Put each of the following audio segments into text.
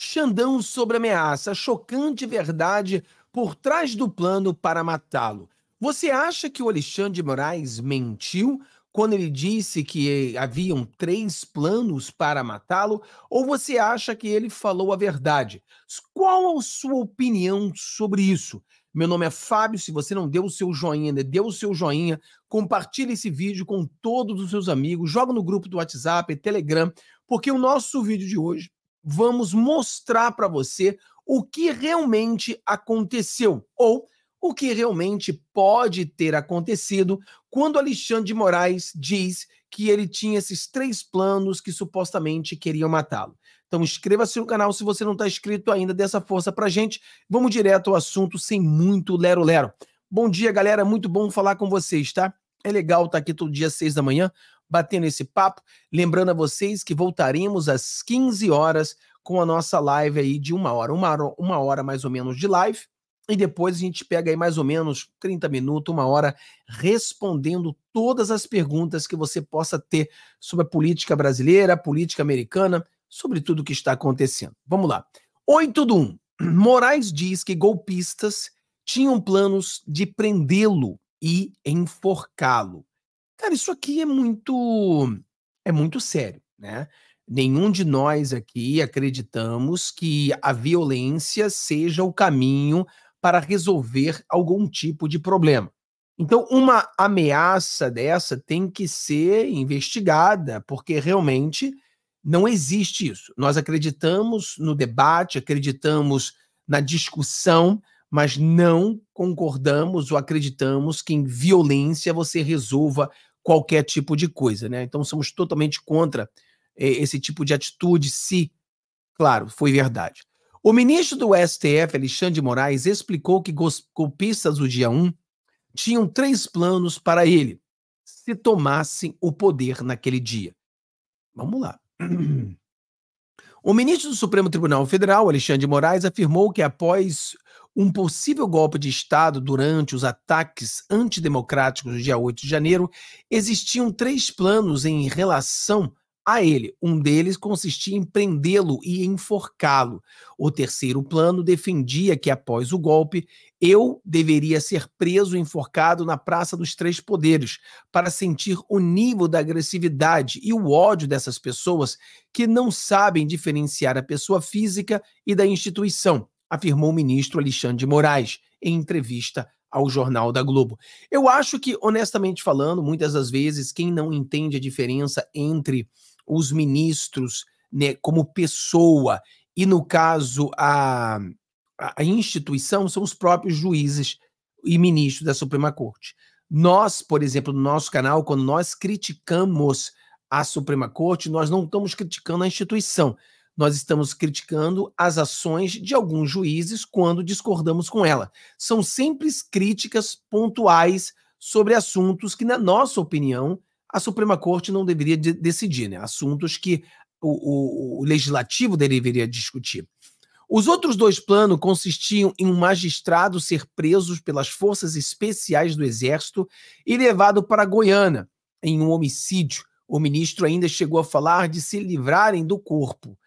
Xandão sobre ameaça, chocante verdade por trás do plano para matá-lo. Você acha que o Alexandre de Moraes mentiu quando ele disse que haviam três planos para matá-lo? Ou você acha que ele falou a verdade? Qual a sua opinião sobre isso? Meu nome é Fábio. Se você não deu o seu joinha, dê o seu joinha, compartilhe esse vídeo com todos os seus amigos, joga no grupo do WhatsApp, Telegram, porque o nosso vídeo de hoje vamos mostrar para você o que realmente aconteceu ou o que realmente pode ter acontecido quando Alexandre de Moraes diz que ele tinha esses três planos que supostamente queriam matá-lo. Então inscreva-se no canal se você não está inscrito ainda, dê essa força pra gente. Vamos direto ao assunto sem muito lero-lero. Bom dia, galera, muito bom falar com vocês, tá? É legal estar tá aqui todo dia às seis da manhã batendo esse papo. Lembrando a vocês que voltaremos às 15 horas com a nossa live aí de uma hora, uma hora, uma hora mais ou menos de live. E depois a gente pega aí mais ou menos 30 minutos, uma hora, respondendo todas as perguntas que você possa ter sobre a política brasileira, a política americana, sobre tudo o que está acontecendo. Vamos lá. 8 do 1. Moraes diz que golpistas tinham planos de prendê-lo e enforcá-lo. Cara, isso aqui é muito é muito sério, né? Nenhum de nós aqui acreditamos que a violência seja o caminho para resolver algum tipo de problema. Então, uma ameaça dessa tem que ser investigada, porque realmente não existe isso. Nós acreditamos no debate, acreditamos na discussão, mas não concordamos ou acreditamos que em violência você resolva qualquer tipo de coisa, né? Então somos totalmente contra eh, esse tipo de atitude, se, claro, foi verdade. O ministro do STF, Alexandre de Moraes, explicou que golpistas do dia 1 tinham três planos para ele, se tomassem o poder naquele dia. Vamos lá. O ministro do Supremo Tribunal Federal, Alexandre de Moraes, afirmou que após um possível golpe de Estado durante os ataques antidemocráticos do dia 8 de janeiro, existiam três planos em relação a ele. Um deles consistia em prendê-lo e enforcá-lo. O terceiro plano defendia que, após o golpe, eu deveria ser preso e enforcado na Praça dos Três Poderes, para sentir o nível da agressividade e o ódio dessas pessoas que não sabem diferenciar a pessoa física e da instituição afirmou o ministro Alexandre de Moraes em entrevista ao Jornal da Globo. Eu acho que, honestamente falando, muitas das vezes, quem não entende a diferença entre os ministros né, como pessoa e, no caso, a, a instituição, são os próprios juízes e ministros da Suprema Corte. Nós, por exemplo, no nosso canal, quando nós criticamos a Suprema Corte, nós não estamos criticando a instituição, nós estamos criticando as ações de alguns juízes quando discordamos com ela. São sempre críticas pontuais sobre assuntos que, na nossa opinião, a Suprema Corte não deveria de decidir, né? Assuntos que o, o, o legislativo deveria discutir. Os outros dois planos consistiam em um magistrado ser preso pelas forças especiais do Exército e levado para Goiânia em um homicídio. O ministro ainda chegou a falar de se livrarem do corpo.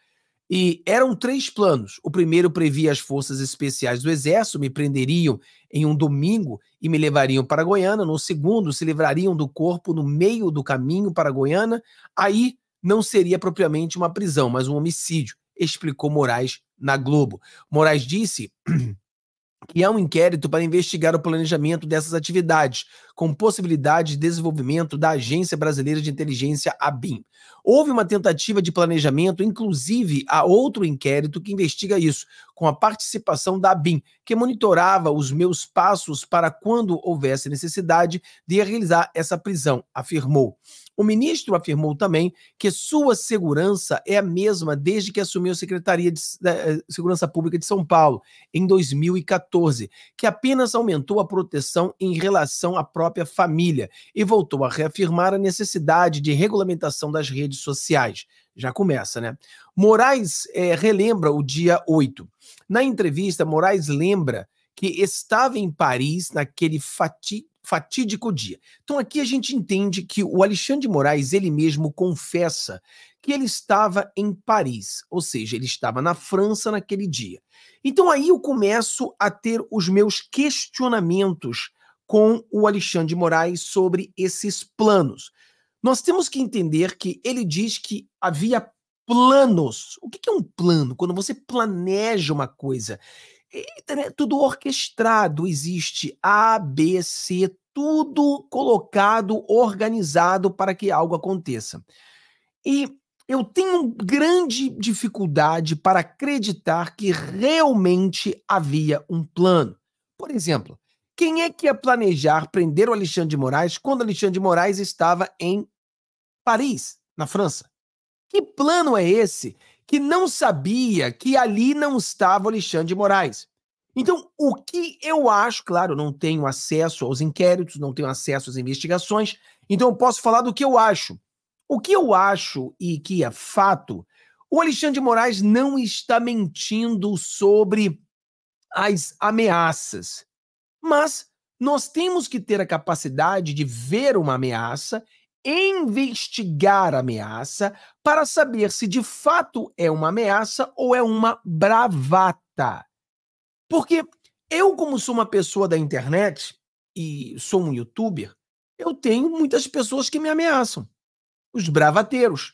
E eram três planos. O primeiro previa as forças especiais do Exército me prenderiam em um domingo e me levariam para Goiânia. No segundo, se livrariam do corpo no meio do caminho para Goiânia. Aí não seria propriamente uma prisão, mas um homicídio, explicou Moraes na Globo. Moraes disse que há um inquérito para investigar o planejamento dessas atividades, com possibilidade de desenvolvimento da Agência Brasileira de Inteligência, ABIN. Houve uma tentativa de planejamento, inclusive há outro inquérito que investiga isso, com a participação da ABIN, que monitorava os meus passos para quando houvesse necessidade de realizar essa prisão, afirmou. O ministro afirmou também que sua segurança é a mesma desde que assumiu a Secretaria de eh, Segurança Pública de São Paulo, em 2014, que apenas aumentou a proteção em relação à própria família e voltou a reafirmar a necessidade de regulamentação das redes sociais. Já começa, né? Moraes é, relembra o dia 8. Na entrevista, Moraes lembra que estava em Paris naquele fati fatídico dia. Então aqui a gente entende que o Alexandre de Moraes, ele mesmo confessa que ele estava em Paris, ou seja, ele estava na França naquele dia. Então aí eu começo a ter os meus questionamentos com o Alexandre de Moraes sobre esses planos. Nós temos que entender que ele diz que havia planos. O que é um plano? Quando você planeja uma coisa, é tudo orquestrado, existe A, B, C, tudo colocado, organizado para que algo aconteça. E eu tenho grande dificuldade para acreditar que realmente havia um plano. Por exemplo, quem é que ia planejar prender o Alexandre de Moraes quando Alexandre de Moraes estava em Paris, na França? Que plano é esse que não sabia que ali não estava Alexandre de Moraes? Então, o que eu acho, claro, não tenho acesso aos inquéritos, não tenho acesso às investigações, então eu posso falar do que eu acho. O que eu acho e que é fato, o Alexandre de Moraes não está mentindo sobre as ameaças. Mas nós temos que ter a capacidade de ver uma ameaça, investigar a ameaça, para saber se de fato é uma ameaça ou é uma bravata. Porque eu, como sou uma pessoa da internet e sou um youtuber, eu tenho muitas pessoas que me ameaçam os bravateiros.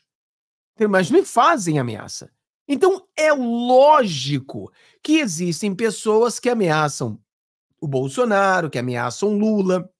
Mas me fazem ameaça. Então é lógico que existem pessoas que ameaçam o Bolsonaro, que ameaçam Lula,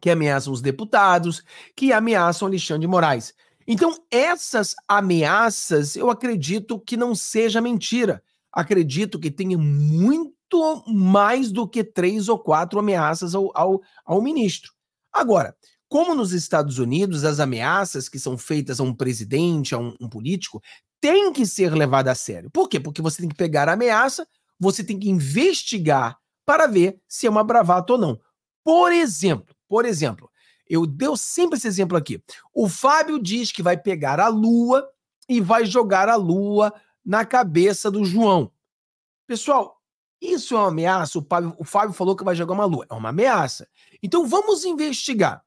que ameaçam os deputados, que ameaçam Alexandre de Moraes. Então, essas ameaças, eu acredito que não seja mentira. Acredito que tenha muito mais do que três ou quatro ameaças ao, ao, ao ministro. Agora, como nos Estados Unidos, as ameaças que são feitas a um presidente, a um, um político, têm que ser levadas a sério. Por quê? Porque você tem que pegar a ameaça, você tem que investigar para ver se é uma bravata ou não. Por exemplo, por exemplo, eu deu sempre esse exemplo aqui. O Fábio diz que vai pegar a lua e vai jogar a lua na cabeça do João. Pessoal, isso é uma ameaça? O Fábio, o Fábio falou que vai jogar uma lua. É uma ameaça. Então vamos investigar.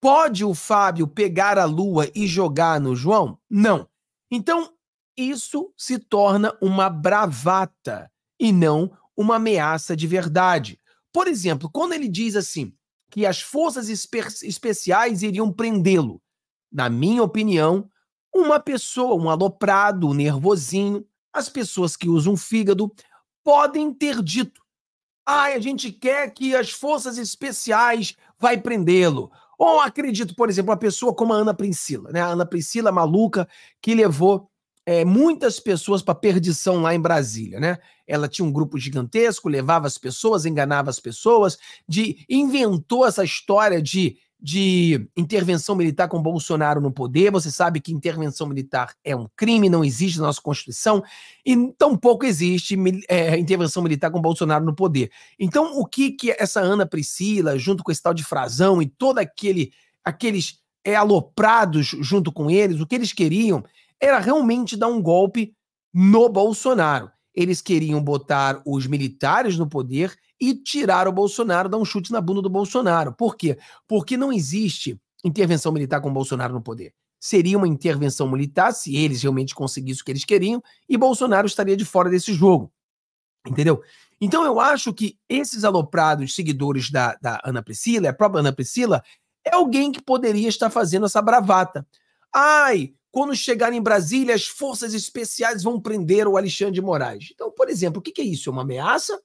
Pode o Fábio pegar a lua e jogar no João? Não. Então, isso se torna uma bravata e não uma ameaça de verdade. Por exemplo, quando ele diz assim que as forças espe especiais iriam prendê-lo, na minha opinião, uma pessoa, um aloprado, um nervosinho, as pessoas que usam fígado podem ter dito: "Ah, a gente quer que as forças especiais vai prendê-lo. Ou acredito, por exemplo, uma pessoa como a Ana Priscila, né? A Ana Priscila maluca que levou é, muitas pessoas para perdição lá em Brasília, né? Ela tinha um grupo gigantesco, levava as pessoas, enganava as pessoas, de inventou essa história de de intervenção militar com Bolsonaro no poder. Você sabe que intervenção militar é um crime, não existe na nossa Constituição, e tampouco existe é, intervenção militar com Bolsonaro no poder. Então, o que, que essa Ana Priscila, junto com esse tal de Frazão e todo aquele aqueles é, aloprados junto com eles, o que eles queriam era realmente dar um golpe no Bolsonaro. Eles queriam botar os militares no poder e tirar o Bolsonaro, dar um chute na bunda do Bolsonaro. Por quê? Porque não existe intervenção militar com o Bolsonaro no poder. Seria uma intervenção militar se eles realmente conseguissem o que eles queriam e Bolsonaro estaria de fora desse jogo. Entendeu? Então eu acho que esses aloprados seguidores da, da Ana Priscila, a própria Ana Priscila, é alguém que poderia estar fazendo essa bravata. Ai, quando chegar em Brasília, as forças especiais vão prender o Alexandre de Moraes. Então, por exemplo, o que é isso? É uma ameaça?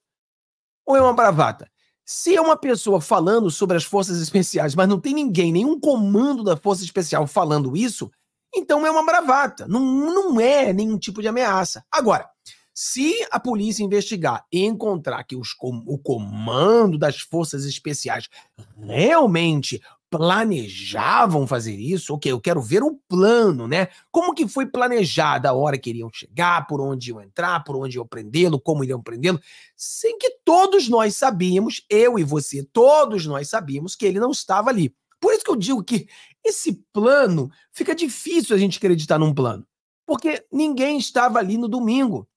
ou é uma bravata? Se é uma pessoa falando sobre as forças especiais, mas não tem ninguém, nenhum comando da força especial falando isso, então é uma bravata. Não, não é nenhum tipo de ameaça. Agora, se a polícia investigar e encontrar que os, o comando das forças especiais realmente planejavam fazer isso, ok, eu quero ver o plano, né? Como que foi planejada a hora que iriam chegar, por onde iam entrar, por onde iam prendê-lo, como iriam prendê-lo, sem que todos nós sabíamos, eu e você, todos nós sabíamos que ele não estava ali. Por isso que eu digo que esse plano, fica difícil a gente acreditar num plano, porque ninguém estava ali no domingo.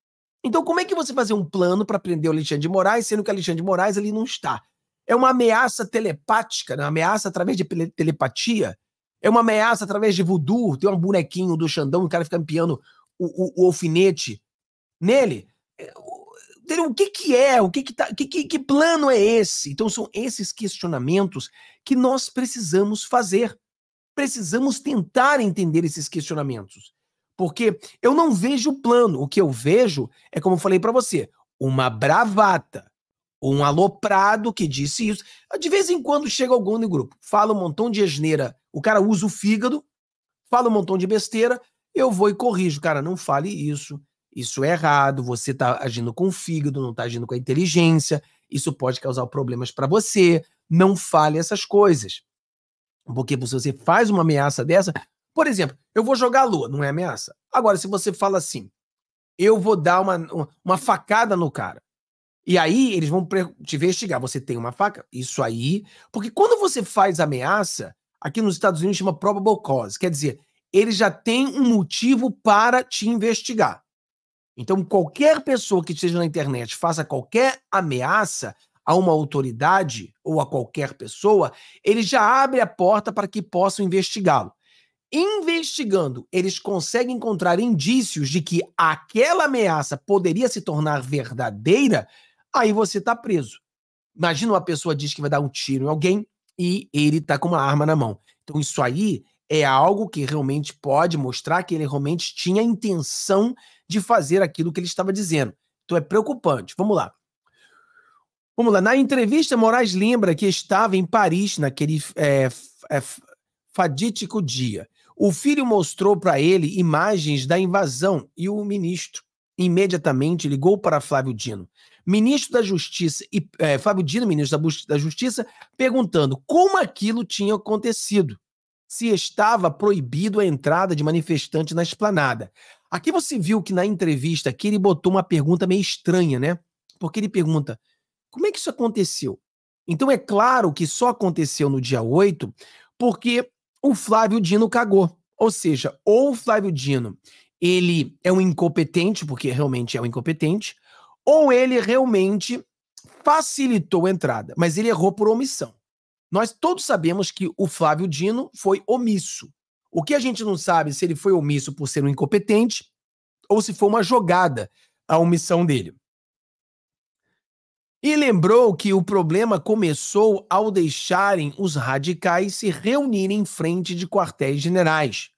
Então como é que você fazer um plano para prender o Alexandre de Moraes, sendo que o Alexandre de Moraes ali não está? É uma ameaça telepática, né? uma ameaça através de telepatia. É uma ameaça através de voodoo. Tem um bonequinho do Xandão, o cara fica empiando o, o, o alfinete nele. É, o que, que é? O que, que, tá, que, que, que plano é esse? Então, são esses questionamentos que nós precisamos fazer. Precisamos tentar entender esses questionamentos. Porque eu não vejo o plano. O que eu vejo é, como eu falei para você, uma bravata, um aloprado que disse isso. De vez em quando chega algum no grupo, fala um montão de asneira, o cara usa o fígado, fala um montão de besteira, eu vou e corrijo. Cara, não fale isso. Isso é errado, você está agindo com o fígado, não está agindo com a inteligência, isso pode causar problemas para você. Não fale essas coisas. Porque se você faz uma ameaça dessa, por exemplo, eu vou jogar a lua, não é ameaça. Agora, se você fala assim, eu vou dar uma, uma facada no cara, e aí eles vão te investigar, você tem uma faca? Isso aí. Porque quando você faz ameaça, aqui nos Estados Unidos chama probable cause, quer dizer, ele já tem um motivo para te investigar. Então, qualquer pessoa que esteja na internet faça qualquer ameaça a uma autoridade ou a qualquer pessoa, ele já abre a porta para que possam investigá-lo. Investigando, eles conseguem encontrar indícios de que aquela ameaça poderia se tornar verdadeira, aí você está preso. Imagina uma pessoa diz que vai dar um tiro em alguém e ele está com uma arma na mão. Então, isso aí é algo que realmente pode mostrar que ele realmente tinha a intenção de fazer aquilo que ele estava dizendo. Então é preocupante. Vamos lá. Vamos lá. Na entrevista, Moraes lembra que estava em Paris naquele é, é, fadítico dia. O filho mostrou para ele imagens da invasão e o ministro imediatamente ligou para Flávio Dino, ministro da Justiça, e é, Flávio Dino, ministro da Justiça, perguntando como aquilo tinha acontecido se estava proibido a entrada de manifestantes na esplanada. Aqui você viu que na entrevista que ele botou uma pergunta meio estranha, né? Porque ele pergunta: como é que isso aconteceu? Então é claro que só aconteceu no dia 8 porque o Flávio Dino cagou. Ou seja, ou o Flávio Dino ele é um incompetente, porque realmente é um incompetente, ou ele realmente facilitou a entrada, mas ele errou por omissão. Nós todos sabemos que o Flávio Dino foi omisso. O que a gente não sabe se ele foi omisso por ser um incompetente ou se foi uma jogada a omissão dele. E lembrou que o problema começou ao deixarem os radicais se reunirem em frente de quartéis generais.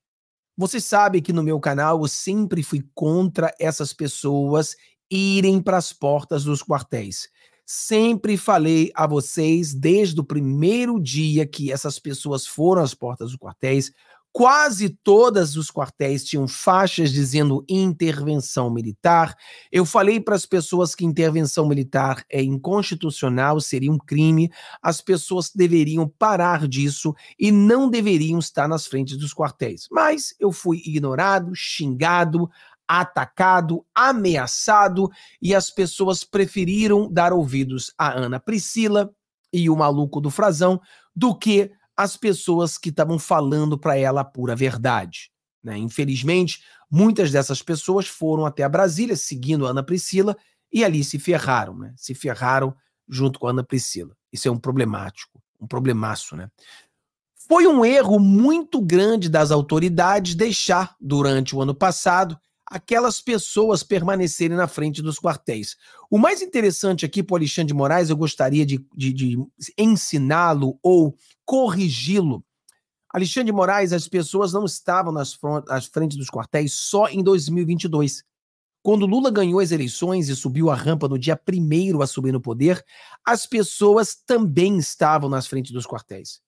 Você sabe que no meu canal eu sempre fui contra essas pessoas irem para as portas dos quartéis. Sempre falei a vocês desde o primeiro dia que essas pessoas foram às portas dos quartéis. Quase todos os quartéis tinham faixas dizendo intervenção militar. Eu falei para as pessoas que intervenção militar é inconstitucional, seria um crime. As pessoas deveriam parar disso e não deveriam estar nas frentes dos quartéis. Mas eu fui ignorado, xingado, atacado, ameaçado, e as pessoas preferiram dar ouvidos a Ana Priscila e o maluco do Frazão do que as pessoas que estavam falando para ela a pura verdade. Né? Infelizmente, muitas dessas pessoas foram até a Brasília seguindo a Ana Priscila e ali se ferraram, né? Se ferraram junto com a Ana Priscila. Isso é um problemático, um problemaço, né? Foi um erro muito grande das autoridades deixar, durante o ano passado, aquelas pessoas permanecerem na frente dos quartéis. O mais interessante aqui para o Alexandre de Moraes, eu gostaria de, de, de ensiná-lo ou corrigi-lo. Alexandre de Moraes, as pessoas não estavam nas, frentes dos quartéis só em 2022. Quando Lula ganhou as eleições e subiu a rampa no dia primeiro a subir no poder, as pessoas também estavam nas frentes dos quartéis.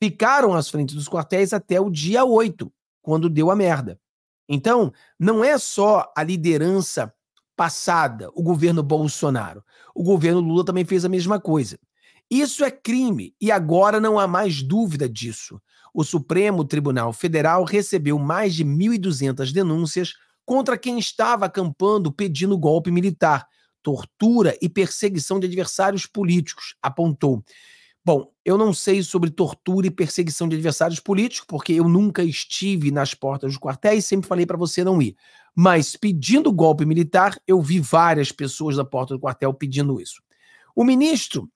Ficaram às frentes dos quartéis até o dia 8, quando deu a merda. Então, não é só a liderança passada, o governo Bolsonaro. O governo Lula também fez a mesma coisa. Isso é crime e agora não há mais dúvida disso. O Supremo Tribunal Federal recebeu mais de 1.200 denúncias contra quem estava acampando pedindo golpe militar, tortura e perseguição de adversários políticos, apontou. Bom, eu não sei sobre tortura e perseguição de adversários políticos, porque eu nunca estive nas portas dos quartéis, sempre falei para você não ir. Mas pedindo golpe militar, eu vi várias pessoas da porta do quartel pedindo isso. O ministro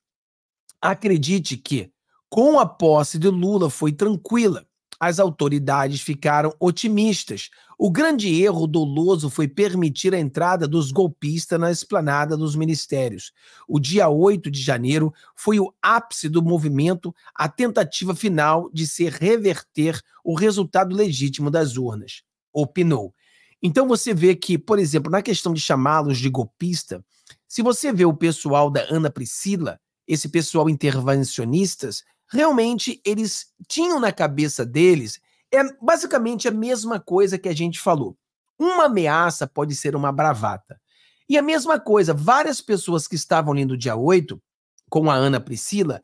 Acredite que, com a posse de Lula, foi tranquila. As autoridades ficaram otimistas. O grande erro doloso foi permitir a entrada dos golpistas na esplanada dos ministérios. O dia 8 de janeiro foi o ápice do movimento, a tentativa final de se reverter o resultado legítimo das urnas, opinou. Então você vê que, por exemplo, na questão de chamá-los de golpista, se você vê o pessoal da Ana Priscila, esse pessoal intervencionistas, realmente eles tinham na cabeça deles é basicamente a mesma coisa que a gente falou. Uma ameaça pode ser uma bravata. E a mesma coisa, várias pessoas que estavam ali no dia 8, com a Ana Priscila,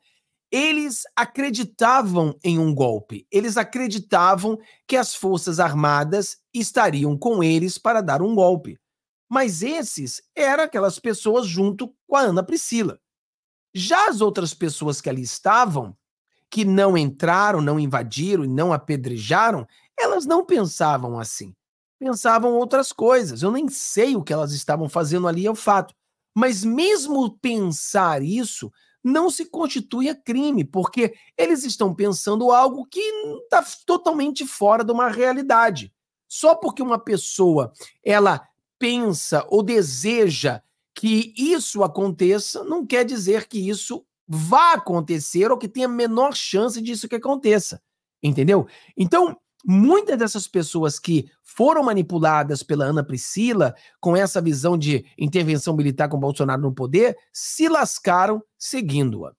eles acreditavam em um golpe. Eles acreditavam que as Forças Armadas estariam com eles para dar um golpe. Mas esses eram aquelas pessoas junto com a Ana Priscila. Já as outras pessoas que ali estavam, que não entraram, não invadiram e não apedrejaram, elas não pensavam assim. Pensavam outras coisas. Eu nem sei o que elas estavam fazendo ali, é o fato. Mas mesmo pensar isso não se constitui a crime, porque eles estão pensando algo que está totalmente fora de uma realidade. Só porque uma pessoa ela pensa ou deseja que isso aconteça, não quer dizer que isso vá acontecer ou que tenha menor chance disso que aconteça. Entendeu? Então, muitas dessas pessoas que foram manipuladas pela Ana Priscila com essa visão de intervenção militar com Bolsonaro no poder se lascaram seguindo-a.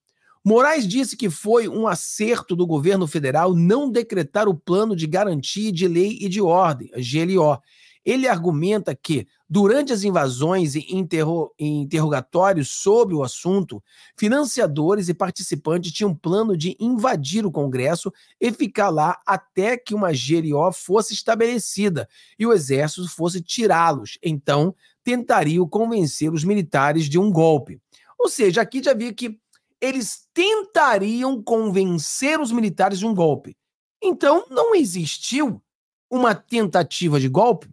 Moraes disse que foi um acerto do governo federal não decretar o plano de garantia de lei e de ordem, GLO, ele argumenta que, durante as invasões e interro interrogatórios sobre o assunto, financiadores e participantes tinham plano de invadir o Congresso e ficar lá até que uma GRO fosse estabelecida e o exército fosse tirá-los. Então, tentariam convencer os militares de um golpe. Ou seja, aqui já vi que eles tentariam convencer os militares de um golpe. Então, não existiu uma tentativa de golpe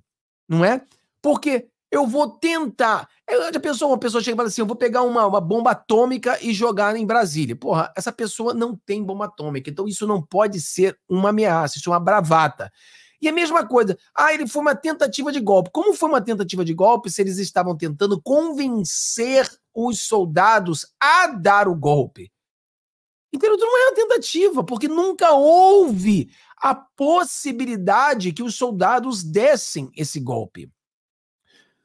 não é? Porque eu vou tentar. A pessoa, uma pessoa chega e fala assim: eu vou pegar uma, uma bomba atômica e jogar em Brasília. Porra, essa pessoa não tem bomba atômica, então isso não pode ser uma ameaça, isso é uma bravata. E a mesma coisa, ah, ele foi uma tentativa de golpe. Como foi uma tentativa de golpe se eles estavam tentando convencer os soldados a dar o golpe? Então não é uma tentativa, porque nunca houve a possibilidade que os soldados dessem esse golpe.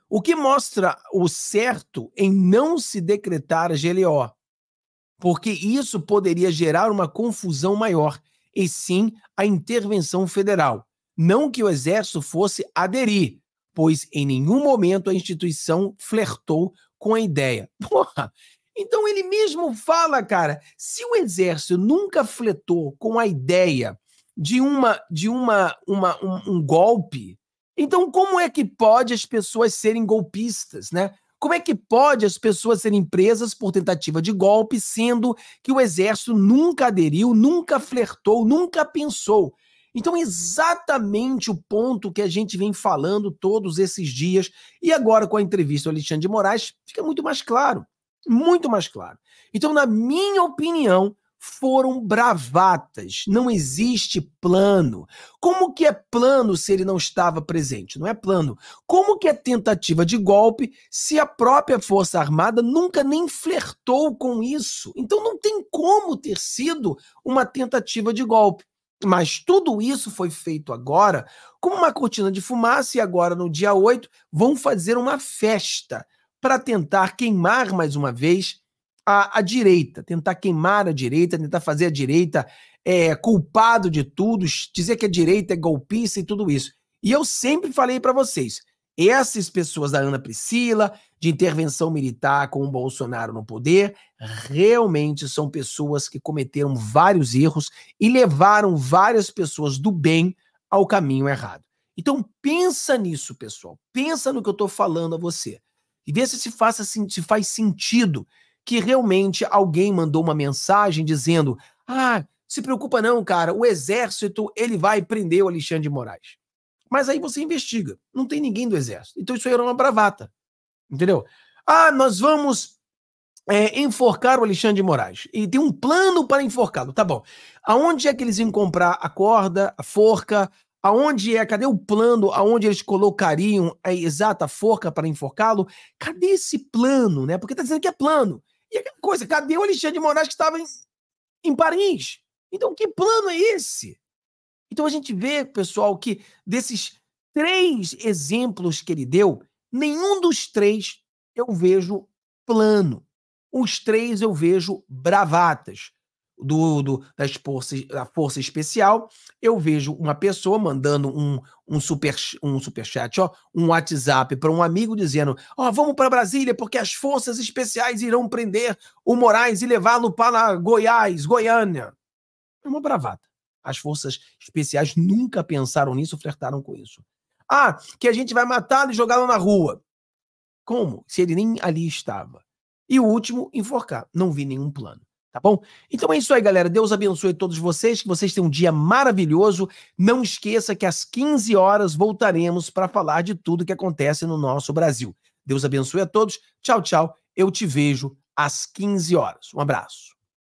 O que mostra o certo em não se decretar GLO, porque isso poderia gerar uma confusão maior, e sim a intervenção federal. Não que o exército fosse aderir, pois em nenhum momento a instituição flertou com a ideia. Porra, então ele mesmo fala, cara, se o exército nunca fletou com a ideia de uma de uma, uma um, um, golpe, então como é que pode as pessoas serem golpistas, né? Como é que pode as pessoas serem presas por tentativa de golpe, sendo que o exército nunca aderiu, nunca flertou, nunca pensou? Então, exatamente o ponto que a gente vem falando todos esses dias, e agora com a entrevista do Alexandre de Moraes, fica muito mais claro. Muito mais claro. Então, na minha opinião, foram bravatas. Não existe plano. Como que é plano se ele não estava presente? Não é plano. Como que é tentativa de golpe se a própria Força Armada nunca nem flertou com isso? Então não tem como ter sido uma tentativa de golpe. Mas tudo isso foi feito agora como uma cortina de fumaça e agora no dia 8 vão fazer uma festa para tentar queimar mais uma vez a, a, direita, tentar queimar a direita, tentar fazer a direita é, culpado de tudo, dizer que a direita é golpista e tudo isso. E eu sempre falei para vocês, essas pessoas da Ana Priscila, de intervenção militar com o Bolsonaro no poder, realmente são pessoas que cometeram vários erros e levaram várias pessoas do bem ao caminho errado. Então pensa nisso, pessoal. Pensa no que eu estou falando a você e ver se, se, faça, se faz sentido que realmente alguém mandou uma mensagem dizendo: ah, se preocupa não, cara, o exército ele vai prender o Alexandre de Moraes. Mas aí você investiga, não tem ninguém do exército. Então isso era uma bravata, entendeu? Ah, nós vamos é, enforcar o Alexandre de Moraes. E tem um plano para enforcá-lo. Tá bom. Aonde é que eles iam comprar a corda, a forca? Aonde é? Cadê o plano? Aonde eles colocariam a exata forca para enforcá-lo? Cadê esse plano, né? Porque tá dizendo que é plano. E aquela coisa, cadê o Alexandre de Moraes que estava em, em Paris? Então, que plano é esse? Então a gente vê, pessoal, que desses três exemplos que ele deu, nenhum dos três eu vejo plano. Os três eu vejo bravatas. Do, do, das forças, da Força Especial, eu vejo uma pessoa mandando um, um, super, um superchat, ó, um WhatsApp para um amigo dizendo: Ó, oh, vamos para Brasília porque as Forças Especiais irão prender o Moraes e levá-lo para Goiás, Goiânia. É uma bravata. As Forças Especiais nunca pensaram nisso, flertaram com isso. Ah, que a gente vai matá-lo e jogá-lo na rua. Como? Se ele nem ali estava. E o último, enforcar. Não vi nenhum plano. Tá bom? Então é isso aí, galera. Deus abençoe todos vocês, que vocês tenham um dia maravilhoso. Não esqueça que às 15 horas voltaremos para falar de tudo que acontece no nosso Brasil. Deus abençoe a todos. Tchau, tchau. Eu te vejo às 15 horas. Um abraço.